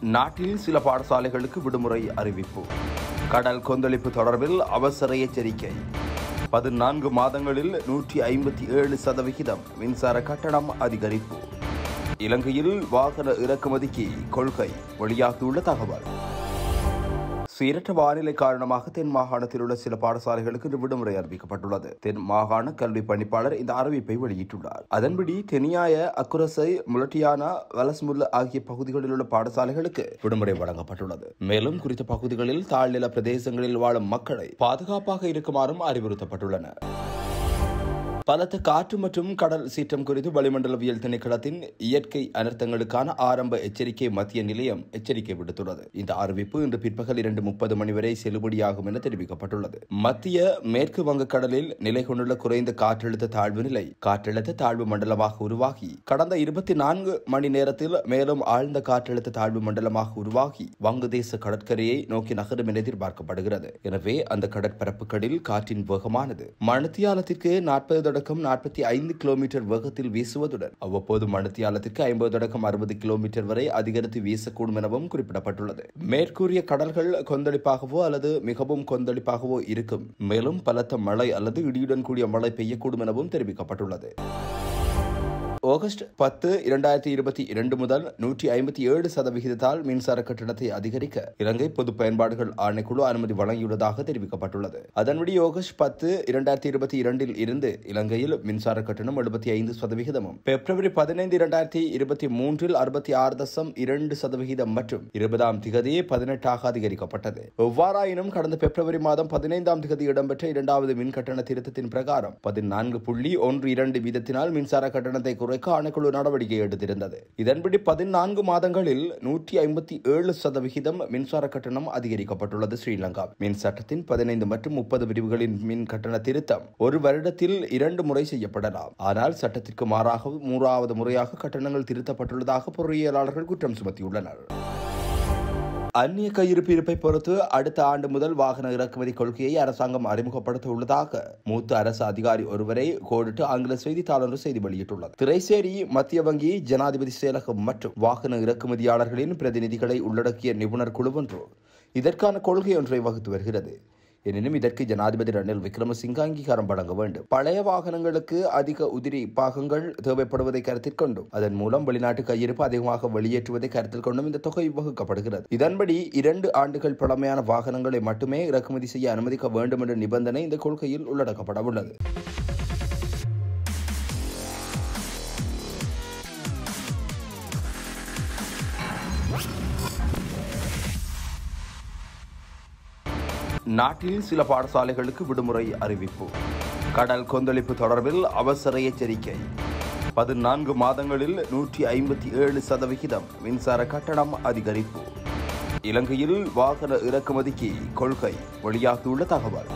நாட்டில் சில பாடசாலைகளுக்கு விடுமுறை அறிவிப்பு. கடல் கொந்தளிப்பு தொடர்பில் அவசர எச்சரிக்கை. பதினான்கு மாதங்களில் நூற்றி ஐம்பத்தி ஏழு சதவிகிதம் மின்சார கட்டணம் அதிகரிப்பு. இலங்கையில் வாகன இறக்குமதிக்கு கொள்கை வெளியாகியுள்ள தகவல். சீரற்ற வானிலை காரணமாக தென் மாகாணத்தில் உள்ள சில பாடசாலைகளுக்கு இன்று விடுமுறை அறிவிக்கப்பட்டுள்ளது. தென் மாகாண கல்வி பணிப்பாளர் இந்த அறிவிப்பை வெளியிட்டுள்ளார். அதன்படி தெனியாய அக்குரசை முலட்டியானா வலஸ்முல்ல ஆகிய பகுதிகளில் உள்ள பாடசாலைகளுக்கு விடுமுறை வழங்கப்பட்டுள்ளது. மேலும் குறித்த பகுதிகளில் தாழ்நில பிரதேசங்களில் வாழும் மக்களை பாதுகாப்பாக இருக்குமாறும் அறிவுறுத்தப்பட்டுள்ளன. பலத்த காற்று மற்றும் கடல் சீற்றம் குறித்து வளிமண்டலவியல் திணைக்களத்தின் இயற்கை அனர்த்தங்களுக்கான ஆரம்ப எச்சரிக்கை மத்திய நிலையம் எச்சரிக்கை விடுத்துள்ளது. இந்த அறிவிப்பு இன்று பிற்பகல் இரண்டு முப்பது மணி வரை செல்லுபடியாகும் என தெரிவிக்கப்பட்டுள்ளது. மத்திய மேற்கு வங்கக்கடலில் நிலை கொண்டுள்ள குறைந்த காற்றழுத்த தாழ்வு நிலை காற்றழுத்த தாழ்வு மண்டலமாக உருவாகி கடந்த இருபத்தி நான்கு மணி நேரத்தில் மேலும் ஆழ்ந்த காற்றழுத்த தாழ்வு மண்டலமாக உருவாகி வங்கதேச கடற்கரையை நோக்கி நகரும் என எதிர்பார்க்கப்படுகிறது. எனவே அந்த கடற்பரப்புகளில் காற்றின் வேகமானது மணித்தியாலத்திற்கு நாற்பது தொடக்கம் நாற்பத்தி ஐந்து கிலோமீட்டர் வேகத்தில் வீசுவதுடன் அவ்வப்போது மணித்தியாலத்திற்கு ஐம்பது தொடக்கம் அறுபது கிலோமீட்டர் வரை அதிகரித்து வீசக்கூடும் எனவும் குறிப்பிடப்பட்டுள்ளது. மேற்கூறிய கடல்கள் கொந்தளிப்பாகவோ அல்லது மிகவும் கொந்தளிப்பாகவோ இருக்கும். மேலும் பலத்த மழை அல்லது இடியுடன் கூடிய மழை பெய்யக்கூடும் எனவும் தெரிவிக்கப்பட்டுள்ளது. ஆகஸ்ட் பத்து இரண்டாயிரத்தி இருபத்தி இரண்டு முதல் நூற்றி ஐம்பத்தி ஏழு சதவிகிதத்தால் மின்சார கட்டணத்தை அதிகரிக்க இலங்கை பொது பயன்பாடுகள் ஆணைக்குழு அனுமதி வழங்கியுள்ளதாக தெரிவிக்கப்பட்டுள்ளது. அதன்படி ஆகஸ்ட் பத்து இரண்டாயிரத்தி இருபத்தி இரண்டில் இருந்து இலங்கையில் மின்சார கட்டணம் எழுபத்தி ஐந்து சதவிகிதமும் பிப்ரவரி பதினைந்து இரண்டாயிரத்தி இருபத்தி மூன்றில் அறுபத்தி ஆறு தசம் இரண்டு சதவிகிதம் மற்றும் இருபதாம் திகதி பதினெட்டாக அதிகரிக்கப்பட்டது. எவ்வாறாயினும் கடந்த பிப்ரவரி மாதம் பதினைந்தாம் திகதி இடம்பெற்ற இரண்டாவது மின் கட்டண திருத்தத்தின் பிரகாரம் பதினான்கு புள்ளி ஒன்று இரண்டு வீதத்தினால் மின்சார கட்டணத்தை குறை குறைக்க ஆணைக்குழு நடவடிக்கை எடுத்திருந்தது. இதன்படி பதினான்கு மாதங்களில் நூற்றி ஐம்பத்தி ஏழு சதவிகிதம் மின்சார கட்டணம் அதிகரிக்கப்பட்டுள்ளது ஸ்ரீலங்கா. மின் சட்டத்தின் பதினைந்து மற்றும் முப்பது பிரிவுகளின் மின் கட்டண திருத்தம் ஒரு வருடத்தில் இரண்டு முறை செய்யப்படலாம். ஆனால் சட்டத்திற்கு மாறாக மூன்றாவது முறையாக கட்டணங்கள் திருத்தப்பட்டுள்ளதாக பொறியியலாளர்கள் குற்றம் சுமத்தியுள்ளனர். அந்நிய கையிருப்பு இருப்பை பொறுத்து அடுத்த ஆண்டு முதல் வாகன இறக்குமதி கொள்கையை அரசாங்கம் அறிமுகப்படுத்த உள்ளதாக மூத்த அரசு அதிகாரி ஒருவரை கோடிட்டு ஆங்கில செய்தித்தாளர் செய்தி வெளியிட்டுள்ளது. திரைசேரி மத்திய வங்கி ஜனாதிபதி செயலகம் மற்றும் வாகன இறக்குமதியாளர்களின் பிரதிநிதிகளை உள்ளடக்கிய நிபுணர் குழு ஒன்று இதற்கான கொள்கை ஒன்றை வகுத்து வருகிறது. எனினும் இதற்கு ஜனாதிபதி ரணில் விக்ரமசிங்க அங்கீகாரம் வழங்க வேண்டும். பழைய வாகனங்களுக்கு அதிக உதிரி பாகங்கள் தேவைப்படுவதை கருத்தில் கொண்டும் அதன் மூலம் வெளிநாட்டு கையிருப்பு அதிகமாக வெளியேற்றுவதை கருத்தில் கொண்டும் இந்த தொகை வகுக்கப்படுகிறது. இதன்படி இரண்டு ஆண்டுகள் பழமையான வாகனங்களை மட்டுமே இறக்குமதி செய்ய அனுமதிக்க வேண்டும் என்ற நிபந்தனை இந்த கொள்கையில் உள்ளடக்கப்பட உள்ளது. நாட்டில் சில பாடசாலைகளுக்கு விடுமுறை அறிவிப்பு. கடல் கொந்தளிப்பு தொடர்பில் அவசர எச்சரிக்கை. பதினான்கு மாதங்களில் நூற்றி ஐம்பத்தி ஏழு சதவிகிதம் மின்சார கட்டணம் அதிகரிப்பு. இலங்கையில் வாகன இறக்குமதிக்கு கொள்கை வெளியாகியுள்ள தகவல்.